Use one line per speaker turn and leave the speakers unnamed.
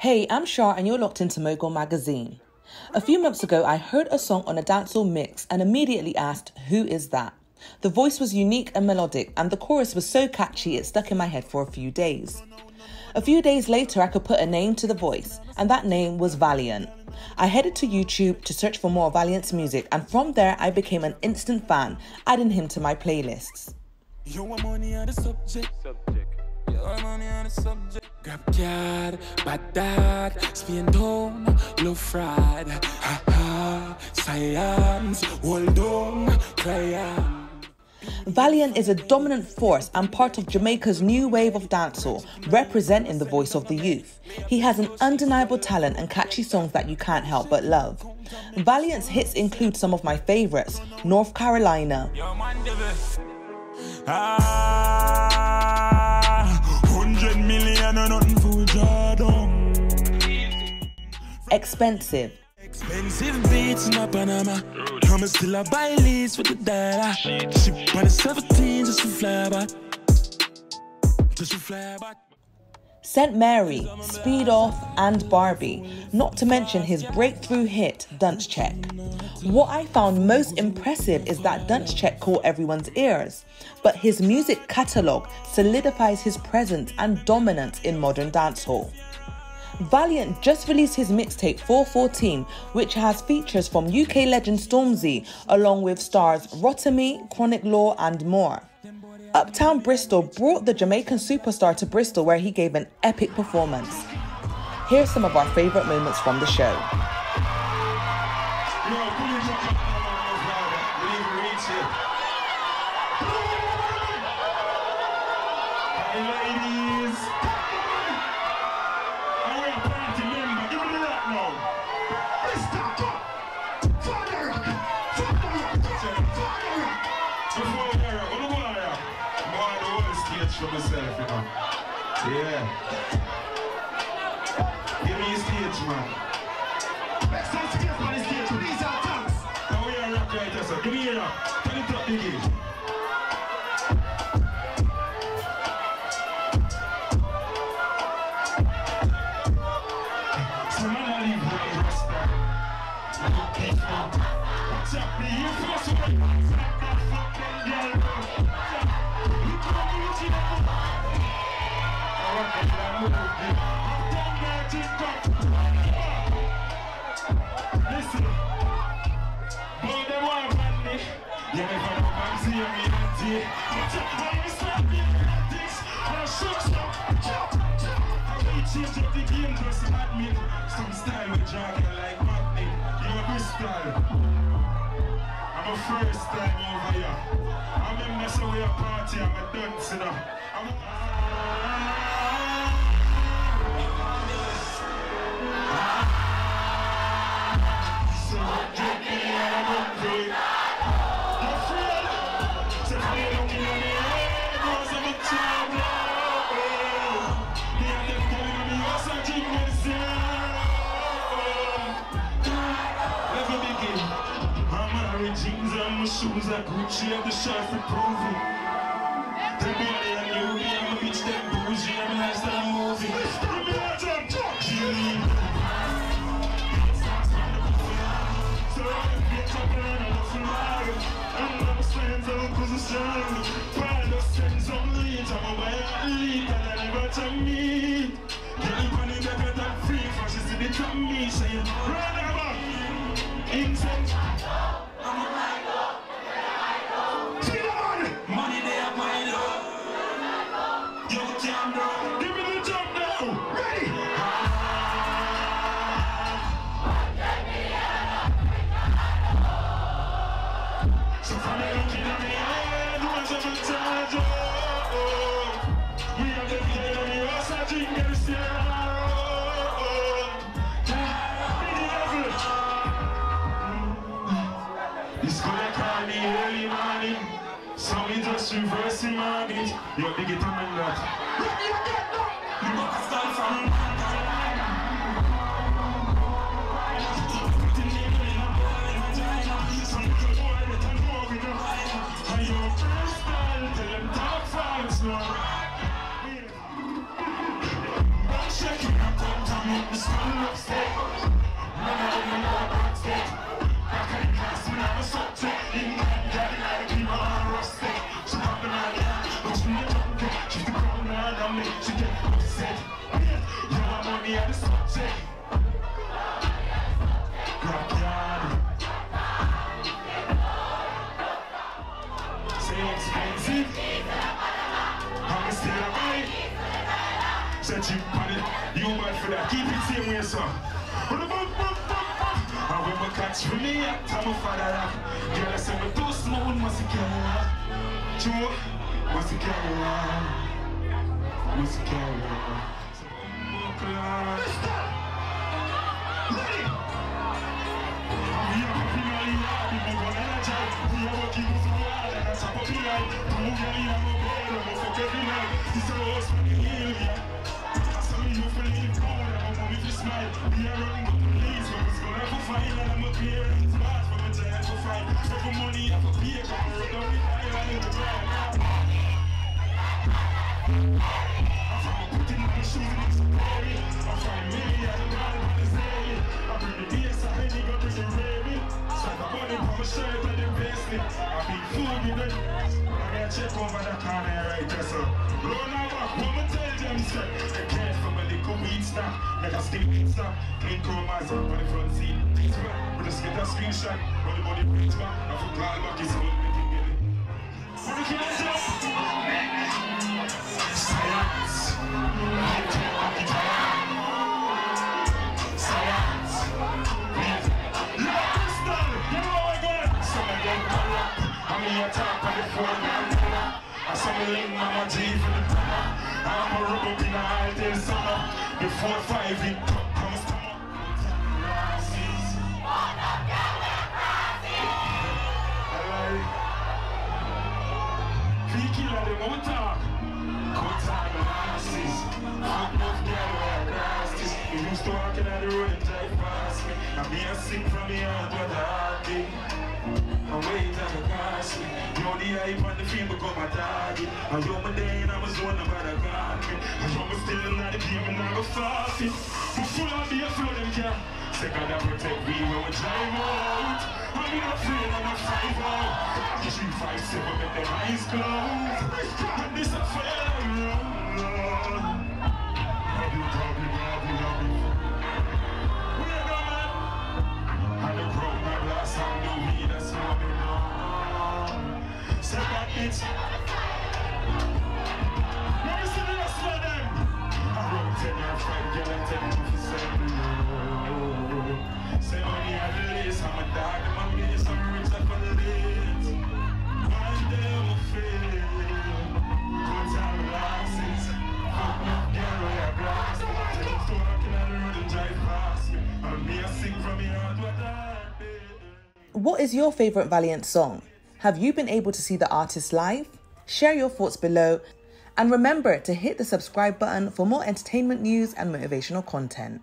Hey, I'm Shar, and you're locked into Mogul Magazine. A few months ago, I heard a song on a dancehall mix and immediately asked, Who is that? The voice was unique and melodic, and the chorus was so catchy it stuck in my head for a few days. A few days later, I could put a name to the voice, and that name was Valiant. I headed to YouTube to search for more Valiant's music, and from there, I became an instant fan, adding him to my playlists. On the subject. subject. Yo, I'm on the subject. Grab card, bad dad, spin down, low fried. Ha ha, science, hold on, Valiant is a dominant force and part of Jamaica's new wave of dancehall, representing the voice of the youth. He has an undeniable talent and catchy songs that you can't help but love. Valiant's hits include some of my favorites North Carolina. Expensive. Expensive beats in my Panama. Still a buy leads with the data. On the 17 just to fly. Just to fly. St. Mary, Speed Off, and Barbie, not to mention his breakthrough hit, Dunce Cheque. What I found most impressive is that Dunce Cheque caught everyone's ears, but his music catalogue solidifies his presence and dominance in modern dancehall. Valiant just released his mixtape 414, which has features from UK legend Stormzy, along with stars Rotimi, Chronic Law, and more. Uptown Bristol brought the Jamaican superstar to Bristol, where he gave an epic performance. Here's some of our favourite moments from the show.
For myself, you know. Yeah. Give me a stage, man. Make some space on the stage, please and thanks. Now we are rock right here, so give me a rock. Turn it up, Biggie. Change up the game just admit Some style with dragon like magnet You a Bristol I'm a first time over here I remember so we a party I'm a dance you I'm a shoes like Gucci have the shirt for proving. The body and you be, I'm a bitch that bougie, I'm a lifestyle movie. Give me that jump, jump, Jimmy. So I get up and I'm flying. I'm not friends, I'm of only, I'm a wild lead, and I never tell me. Girl, funny, better than free, fashion, see the drum me, saying, run about. Incense. Reversing mortgage. Yo, big it man that. That. Keep it same way, for me, I'm I Ready? With the you feel the I'm a if smile. We are running the police, but it's gonna have I'm from a to fight. Every money I down the the. I'm from a putting on my shoes and it's a baby. I'm I what to say. I bring the I ain't bring the baby. Strap a the. I be fool. I gotta over the corner right so. Roll now back, me tell them, sir. Snack. Like a still weed snack. Clean chromas on the front seat. Things back, but just get a screenshot. When the money brings back, I for call back, it's all we can get it. I'm in your top on the phone, I'm pull up. I saw me link for the brother. I'm a up in the high summer. Before five, it comes to Killer them used to walk in the road and drive past me. And me a sing from me heart what a heartbeat. And wait on the cost me. You know the hype and the fame become a target. And you my day and I'm a zone nobody got me. And you me still in the game and I go fast it. We full of beer flow them can. Say God I protect me when we drive out. I'm in a afraid I'm a five out. Three, five, seven, make them eyes close. And this a road. Happy,
What is your favorite Valiant song? Have you been able to see the artist live? Share your thoughts below and remember to hit the subscribe button for more entertainment news and motivational content.